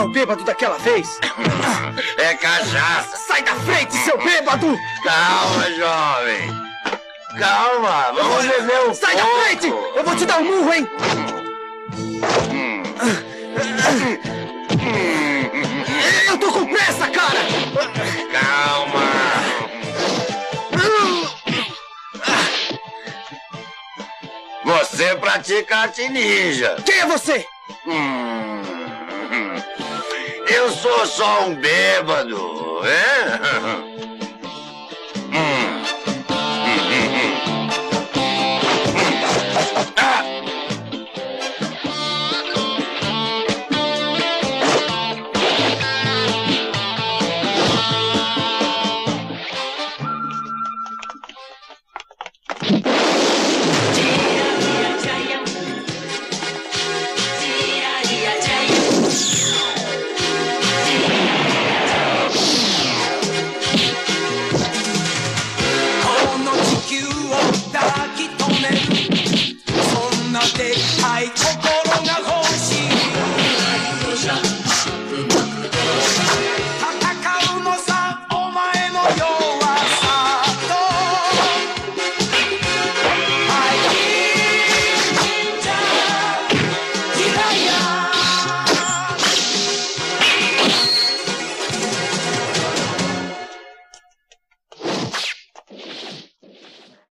o bêbado daquela vez? É cachaça. Sai da frente, seu bêbado! Calma, jovem. Calma, vamos beber um Sai pouco. da frente! Eu vou te dar um murro, hein? Eu tô com pressa, cara! Calma. Você pratica arte ninja. Quem é você? Hum, sou só um bêbado, é?